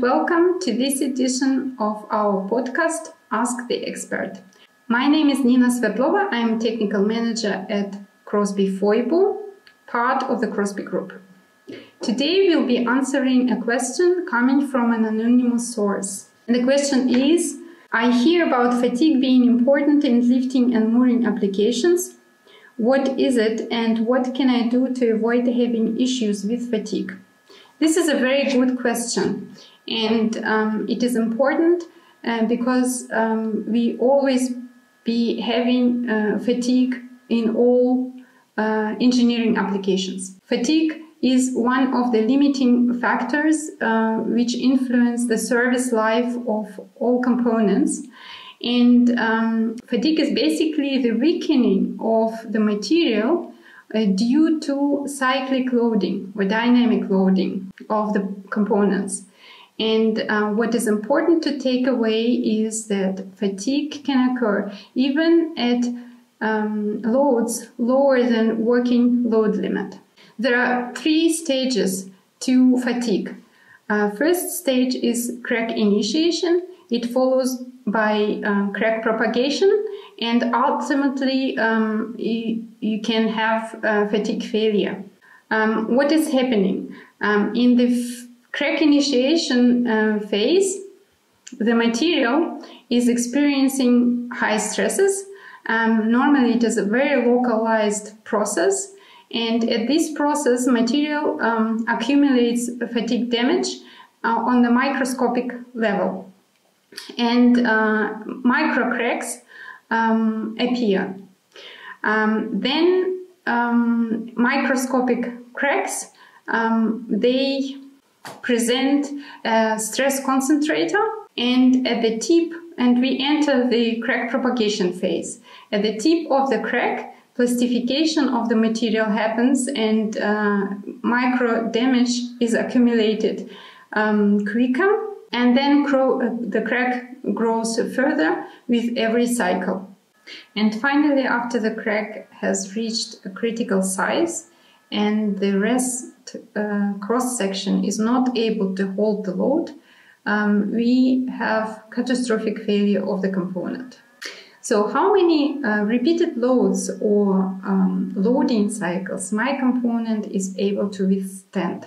welcome to this edition of our podcast, Ask the Expert. My name is Nina Sverdlova. I am technical manager at Crosby Feubo, part of the Crosby Group. Today we'll be answering a question coming from an anonymous source. And the question is I hear about fatigue being important in lifting and mooring applications. What is it and what can I do to avoid having issues with fatigue? This is a very good question, and um, it is important uh, because um, we always be having uh, fatigue in all uh, engineering applications. Fatigue is one of the limiting factors uh, which influence the service life of all components. And um, fatigue is basically the weakening of the material uh, due to cyclic loading or dynamic loading of the components. And uh, what is important to take away is that fatigue can occur even at um, loads lower than working load limit. There are three stages to fatigue. Uh, first stage is crack initiation. It follows by um, crack propagation and ultimately um, you, you, can have uh, fatigue failure. Um, what is happening? Um, in the f- crack initiation uh, phase, the material is experiencing high stresses. Um, normally, it is a very localized process, and at this process, material um, accumulates fatigue damage uh, on the microscopic level, and uh, micro cracks um, appear. Um, then um, microscopic cracks um, they present a stress concentrator and at the tip and we enter the crack propagation phase. At the tip of the crack, plastification of the material happens and uh, micro damage is accumulated um, quicker and then uh, the crack grows further with every cycle. And finally, after the crack has reached a critical size and the rest uh, cross section is not able to hold the load, um, we have catastrophic failure of the component. So, how many uh, repeated loads or um, loading cycles my component is able to withstand?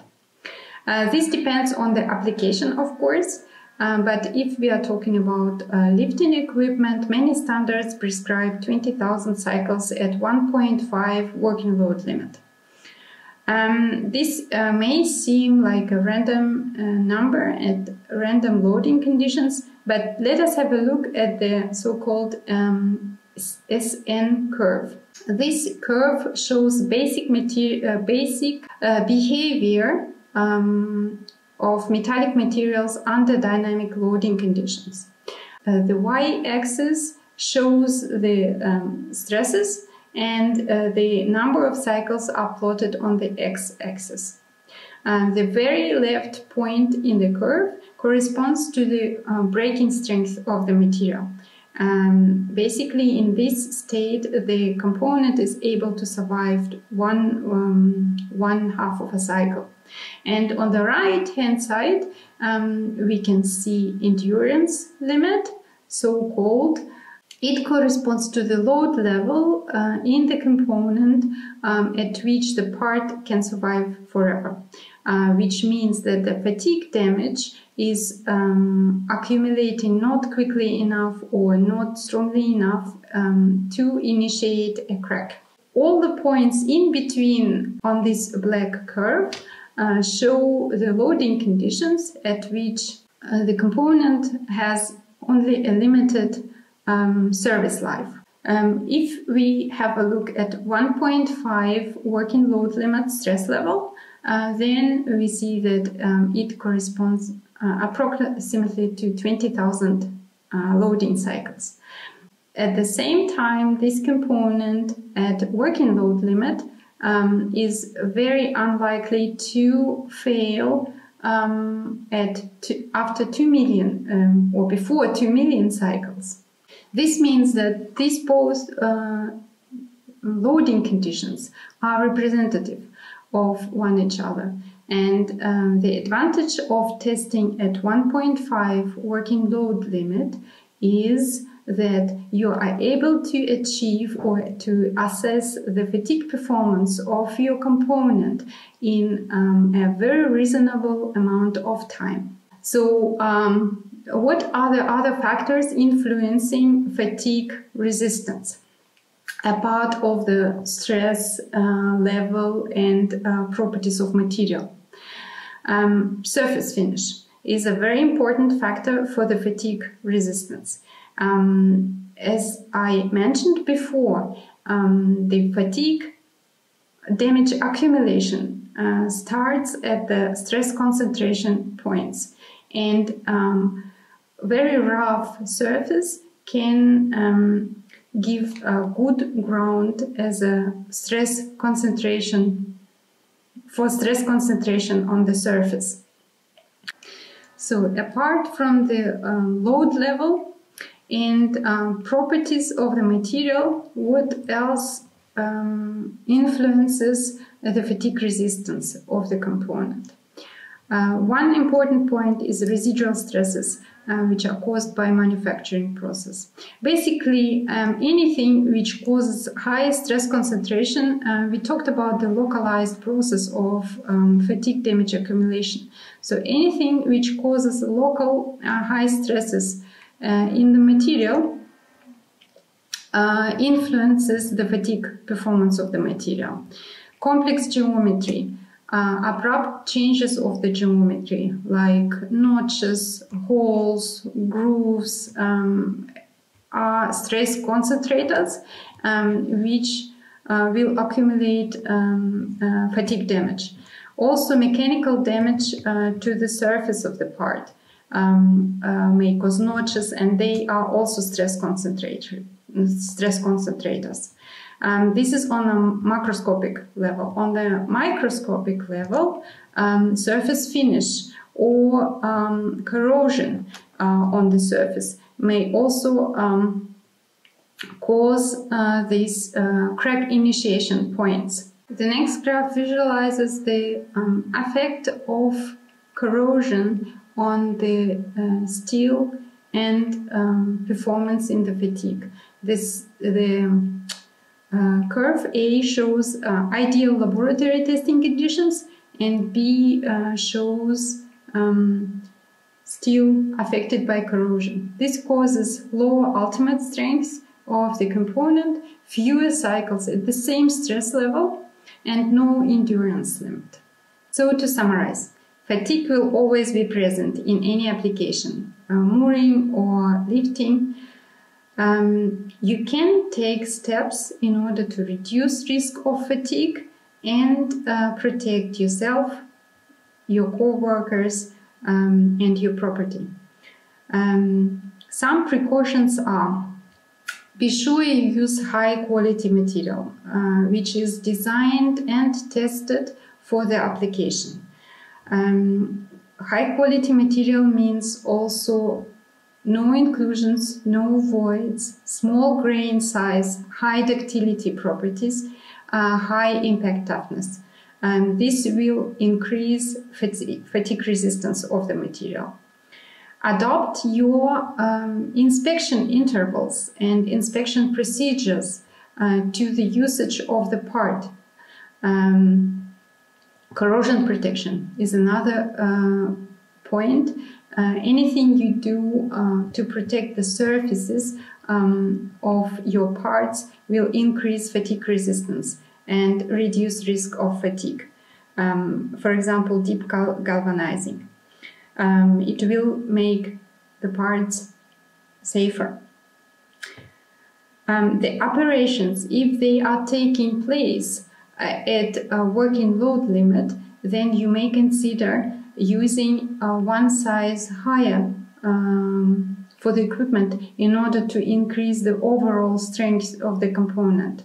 Uh, this depends on the application, of course. Um, but if we are talking about uh, lifting equipment, many standards prescribe 20,000 cycles at 1.5 working load limit. Um, this uh, may seem like a random uh, number at random loading conditions, but let us have a look at the so-called um, SN curve. This curve shows basic, uh, basic uh, behavior um, of metallic materials under dynamic loading conditions. Uh, the y-axis shows the um, stresses and uh, the number of cycles are plotted on the x-axis. Uh, the very left point in the curve corresponds to the uh, breaking strength of the material. Um, basically, in this state, the component is able to survive one, um, one half of a cycle. And on the right hand side, um, we can see endurance limit, so called, it corresponds to the load level uh, in the component um, at which the part can survive forever, uh, which means that the fatigue damage is um, accumulating not quickly enough or not strongly enough um, to initiate a crack. All the points in between on this black curve uh, show the loading conditions at which uh, the component has only a limited um, service life. Um, if we have a look at 1.5 working load limit stress level, uh, then we see that um, it corresponds uh, approximately to 20,000 uh, loading cycles. At the same time, this component at working load limit um, is very unlikely to fail um, at after 2 million um, or before 2 million cycles. This means that these both uh, loading conditions are representative of one each other. And um, the advantage of testing at 1.5 working load limit is that you are able to achieve or to assess the fatigue performance of your component in um, a very reasonable amount of time. So, um, what are the other factors influencing fatigue resistance? A part of the stress uh, level and uh, properties of material. Um, surface finish is a very important factor for the fatigue resistance. Um, as I mentioned before, um, the fatigue damage accumulation uh, starts at the stress concentration points, and um, very rough surface can um, give a good ground as a stress concentration for stress concentration on the surface. So apart from the um, load level, and um, properties of the material, what else um, influences the fatigue resistance of the component. Uh, one important point is residual stresses, uh, which are caused by manufacturing process. Basically, um, anything which causes high stress concentration, uh, we talked about the localized process of um, fatigue damage accumulation. So anything which causes local uh, high stresses uh, in the material uh, influences the fatigue performance of the material. Complex geometry, uh, abrupt changes of the geometry, like notches, holes, grooves, um, are stress concentrators, um, which uh, will accumulate um, uh, fatigue damage. Also, mechanical damage uh, to the surface of the part um, uh, may cause notches, and they are also stress stress concentrators. Um, this is on a macroscopic level. On the microscopic level, um, surface finish or um, corrosion uh, on the surface may also um, cause uh, these uh, crack initiation points. The next graph visualizes the um, effect of corrosion on the uh, steel and um, performance in the fatigue. This the uh, curve A shows uh, ideal laboratory testing conditions, and B uh, shows um, steel affected by corrosion. This causes lower ultimate strength of the component, fewer cycles at the same stress level, and no endurance limit. So to summarize, Fatigue will always be present in any application, uh, mooring or lifting. Um, you can take steps in order to reduce risk of fatigue and uh, protect yourself, your co-workers, um, and your property. Um, some precautions are be sure you use high quality material, uh, which is designed and tested for the application. Um, high quality material means also no inclusions, no voids, small grain size, high ductility properties, uh, high impact toughness. And this will increase fatigue, fatigue resistance of the material. Adopt your um, inspection intervals and inspection procedures uh, to the usage of the part. Um, corrosion protection is another uh, point. Uh, anything you do uh, to protect the surfaces um, of your parts will increase fatigue resistance and reduce risk of fatigue. Um, for example, deep gal galvanizing. Um, it will make the parts safer. Um, the operations, if they are taking place uh, at a working load limit, then you may consider using one size higher um, for the equipment in order to increase the overall strength of the component.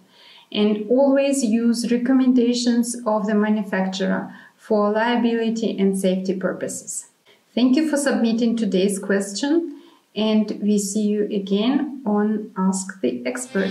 And always use recommendations of the manufacturer for liability and safety purposes. Thank you for submitting today's question and we see you again on Ask the Expert.